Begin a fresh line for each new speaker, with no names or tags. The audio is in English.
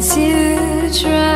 since you try.